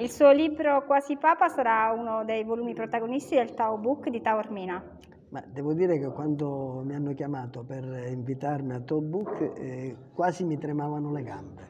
Il suo libro Quasi Papa sarà uno dei volumi protagonisti del Tao Book di Taormina. Ma devo dire che quando mi hanno chiamato per invitarmi a Tao Book eh, quasi mi tremavano le gambe,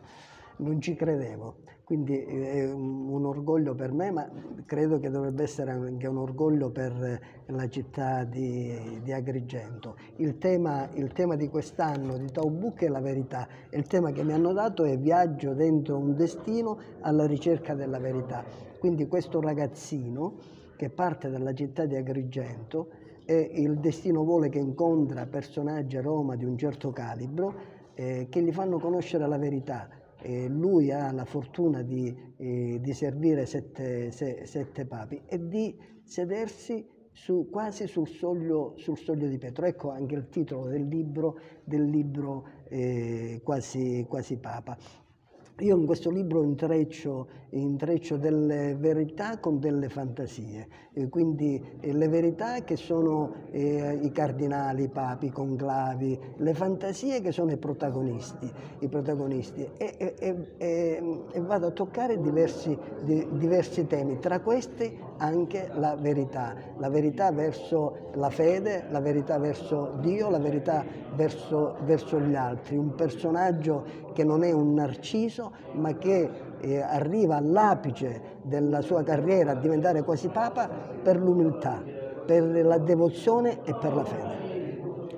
non ci credevo. Quindi eh, è un, un, orgoglio per me, ma credo che dovrebbe essere anche un orgoglio per la città di, di Agrigento. Il tema, il tema, di quest'anno di Taubuc è la verità e il tema che mi hanno dato è viaggio dentro un destino alla ricerca della verità. Quindi questo ragazzino che parte dalla città di Agrigento e il destino vuole che incontra personaggi a Roma di un certo calibro eh, che gli fanno conoscere la verità eh, lui ha la fortuna di, eh, di servire sette, se, sette, papi e di sedersi su, quasi sul soglio, sul soglio, di Pietro. Ecco anche il titolo del libro, del libro eh, quasi, quasi Papa. Io in questo libro intreccio, intreccio, delle verità con delle fantasie, e quindi eh, le verità che sono eh, i cardinali, i papi, i conclavi, le fantasie che sono i protagonisti, i protagonisti. E, e, e, e, vado a toccare diversi, di, diversi temi, tra questi anche la verità, la verità verso la fede, la verità verso Dio, la verità verso, verso gli altri, un personaggio che non è un narciso ma che eh, arriva all'apice della sua carriera a diventare quasi papa per l'umiltà, per la devozione e per la fede.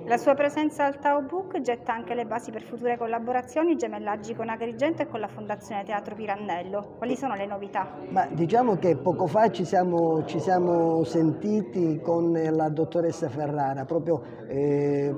La sua presenza al Tao Book getta anche le basi per future collaborazioni, gemellaggi con Agrigento e con la Fondazione Teatro Pirandello. Quali sono le novità? Ma diciamo che poco fa ci siamo, ci siamo sentiti con la dottoressa Ferrara proprio, eh,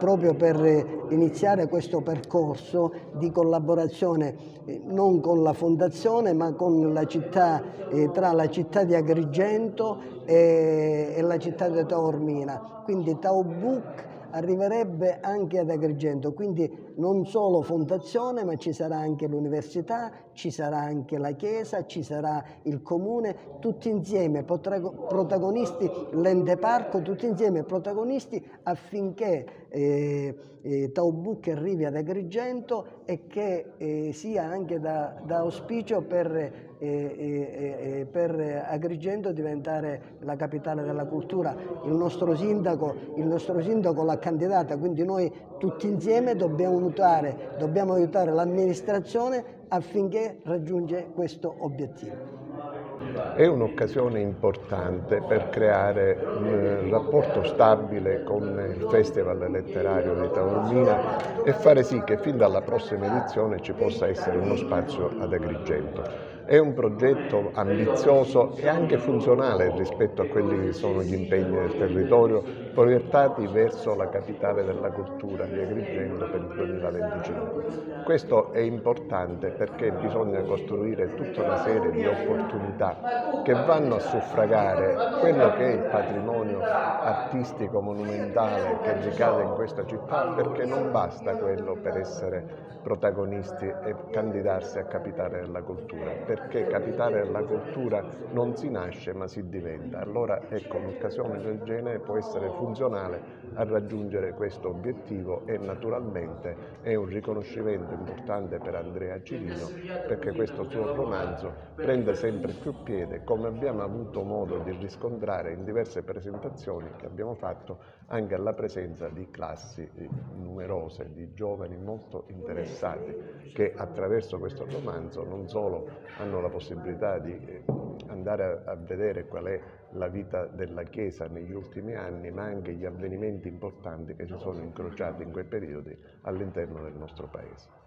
proprio, per iniziare questo percorso di collaborazione eh, non con la Fondazione ma la città, eh, tra la città di Agrigento e, e la città di Taormina. Quindi Tao Book arriverebbe anche ad Agrigento, quindi non solo fondazione ma ci sarà anche l'università, ci sarà anche la chiesa, ci sarà il comune, tutti insieme protagonisti, l'ente parco, tutti insieme protagonisti affinché eh, eh, Taubuc arrivi ad Agrigento e che eh, sia anche da, da auspicio per e, per Agrigento diventare la capitale della cultura. Il nostro sindaco, il nostro sindaco l'ha candidata, quindi noi tutti insieme dobbiamo aiutare, dobbiamo aiutare l'amministrazione affinché raggiunga questo obiettivo. È un'occasione importante per creare un eh, rapporto stabile con il Festival letterario di Taormina e fare sì che fin dalla prossima edizione ci possa essere uno spazio ad Agrigento. È un progetto ambizioso e anche funzionale rispetto a quelli che sono gli impegni del territorio proiettati verso la capitale della cultura di Agrigento per il 2025. Questo è importante perché bisogna costruire tutta una serie di opportunità che vanno a suffragare quello che è il patrimonio artistico monumentale che ricade in questa città perché non basta quello per essere protagonisti e candidarsi a capitale della cultura perché capitale della cultura non si nasce ma si diventa. Allora ecco un'occasione del genere può essere funzionale a raggiungere questo obiettivo e naturalmente è un riconoscimento importante per Andrea Cirino perché questo suo romanzo prende sempre più piede come abbiamo avuto modo di riscontrare in diverse presentazioni che abbiamo fatto anche alla presenza di classi numerose, di giovani molto interessati che attraverso questo romanzo non solo hanno la possibilità di eh, andare a, vedere qual è la vita della Chiesa negli ultimi anni, ma anche gli avvenimenti importanti che si sono incrociati in quei periodi all'interno del nostro Paese.